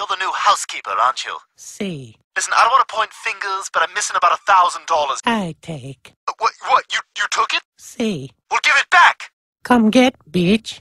You're the new housekeeper, aren't you? See, Listen, I don't want to point fingers, but I'm missing about a thousand dollars. I take. Uh, What? What? You you took it? See, Well, give it back. come get, bitch.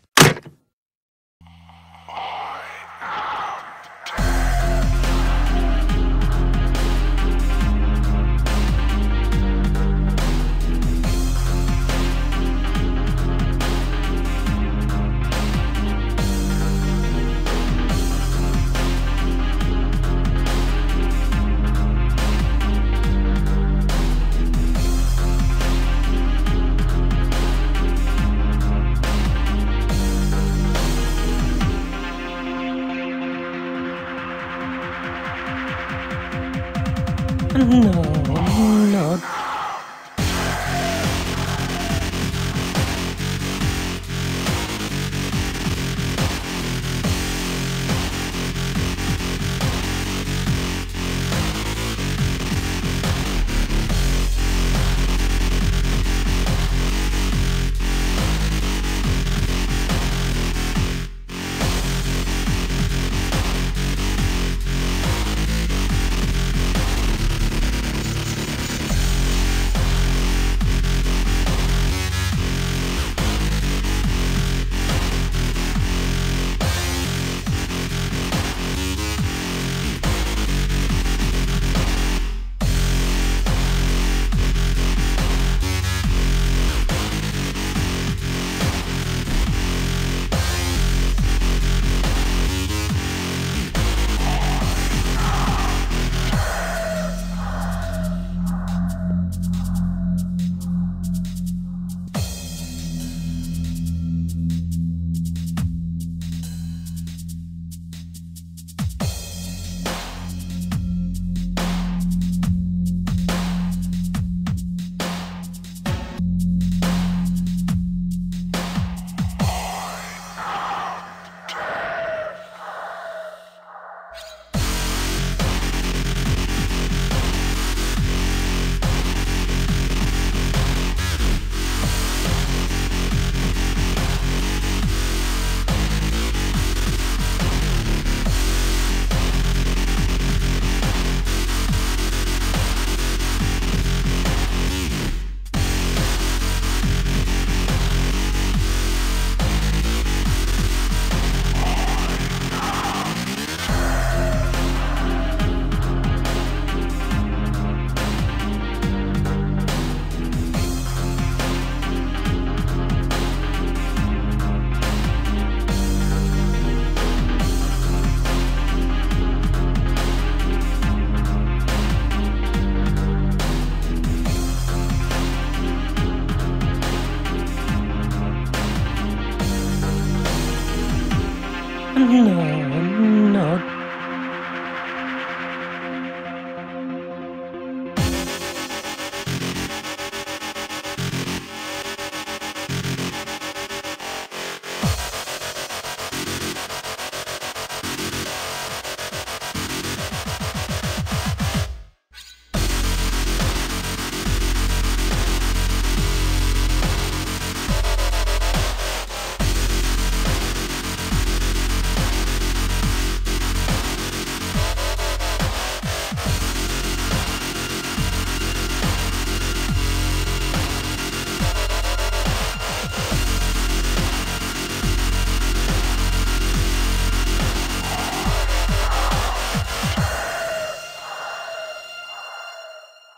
No,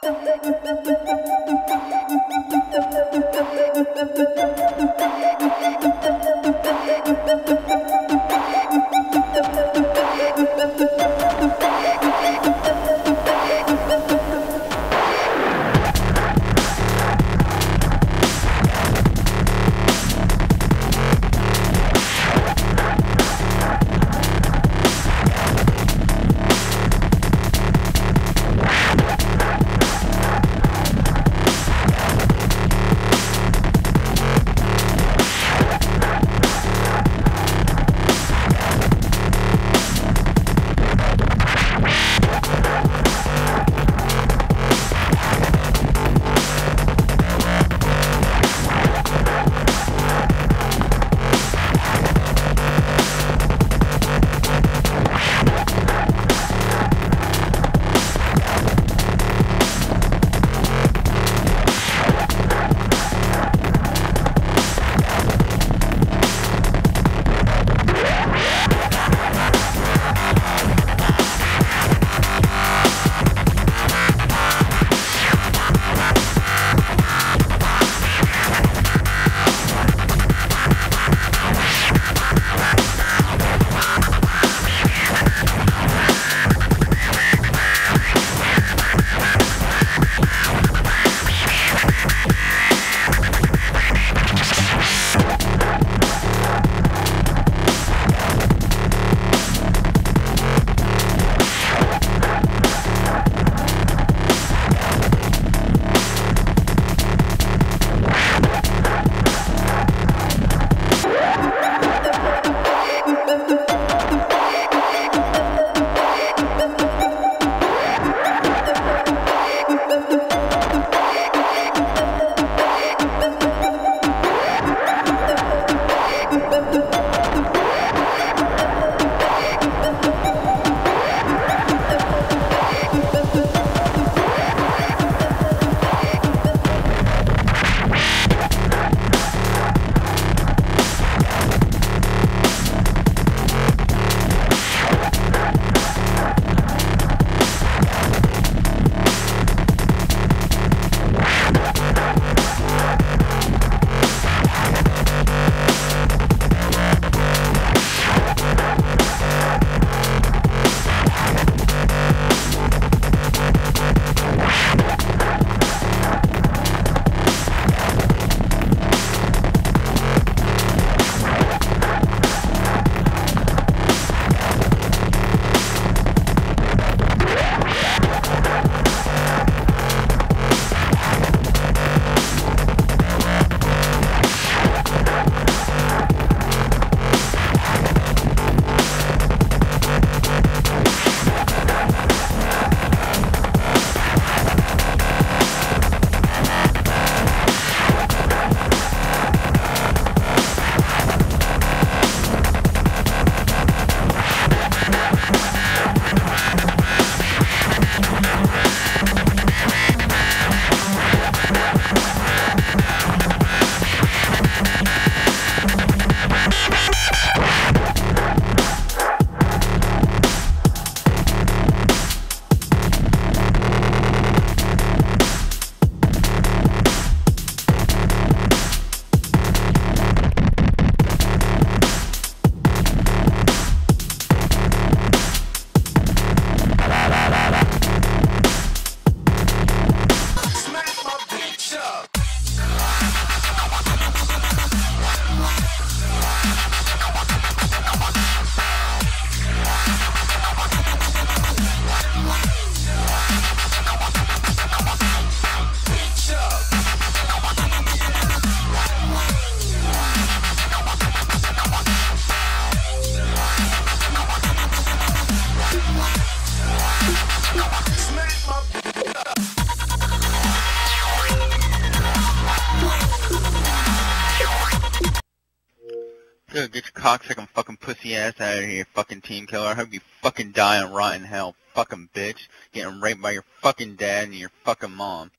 Thank you. Cocksucking fucking pussy ass out of here, fucking team killer. I hope you fucking die in rotten hell, fucking bitch. Getting raped by your fucking dad and your fucking mom.